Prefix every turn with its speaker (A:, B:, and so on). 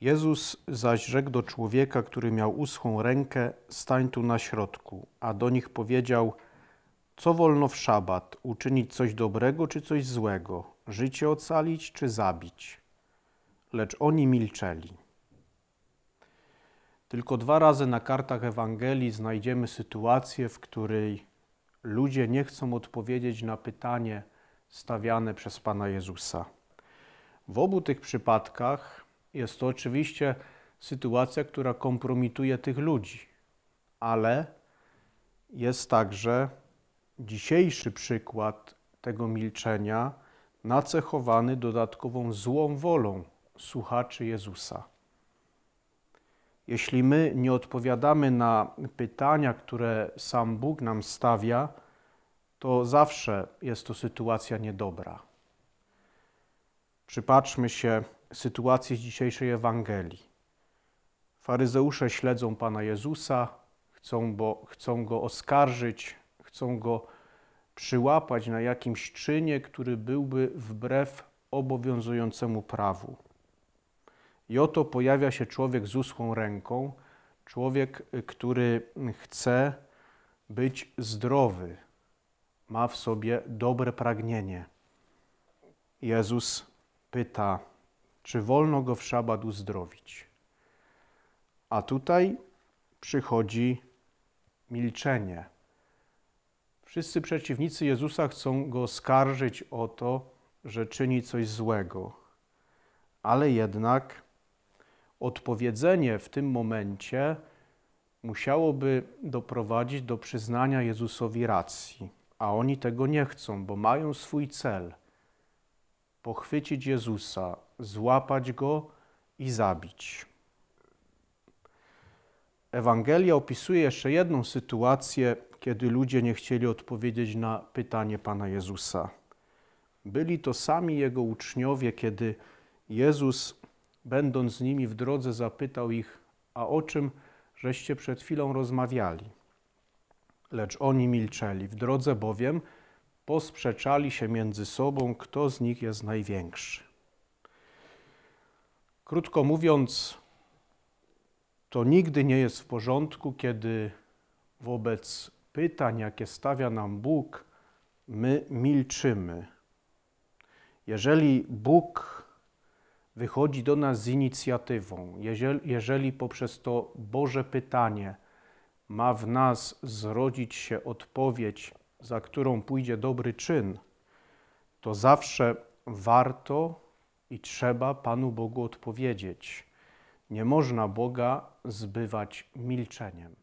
A: Jezus zaś rzekł do człowieka, który miał uschłą rękę, stań tu na środku, a do nich powiedział, co wolno w szabat, uczynić coś dobrego czy coś złego, życie ocalić czy zabić? Lecz oni milczeli. Tylko dwa razy na kartach Ewangelii znajdziemy sytuację, w której ludzie nie chcą odpowiedzieć na pytanie stawiane przez Pana Jezusa. W obu tych przypadkach jest to oczywiście sytuacja, która kompromituje tych ludzi, ale jest także dzisiejszy przykład tego milczenia nacechowany dodatkową złą wolą słuchaczy Jezusa. Jeśli my nie odpowiadamy na pytania, które sam Bóg nam stawia, to zawsze jest to sytuacja niedobra. Przypatrzmy się sytuacji z dzisiejszej Ewangelii. Faryzeusze śledzą Pana Jezusa, chcą, bo, chcą Go oskarżyć, chcą Go przyłapać na jakimś czynie, który byłby wbrew obowiązującemu prawu. I oto pojawia się człowiek z uschłą ręką, człowiek, który chce być zdrowy, ma w sobie dobre pragnienie. Jezus pyta, czy wolno go w szabat uzdrowić. A tutaj przychodzi milczenie. Wszyscy przeciwnicy Jezusa chcą go skarżyć o to, że czyni coś złego, ale jednak odpowiedzenie w tym momencie musiałoby doprowadzić do przyznania Jezusowi racji, a oni tego nie chcą, bo mają swój cel pochwycić Jezusa, złapać go i zabić. Ewangelia opisuje jeszcze jedną sytuację, kiedy ludzie nie chcieli odpowiedzieć na pytanie Pana Jezusa. Byli to sami Jego uczniowie, kiedy Jezus, będąc z nimi w drodze, zapytał ich, a o czym żeście przed chwilą rozmawiali? Lecz oni milczeli. W drodze bowiem posprzeczali się między sobą, kto z nich jest największy. Krótko mówiąc, to nigdy nie jest w porządku, kiedy wobec pytań, jakie stawia nam Bóg, my milczymy. Jeżeli Bóg wychodzi do nas z inicjatywą, jeżeli, jeżeli poprzez to Boże pytanie ma w nas zrodzić się odpowiedź, za którą pójdzie dobry czyn, to zawsze warto i trzeba Panu Bogu odpowiedzieć. Nie można Boga zbywać milczeniem.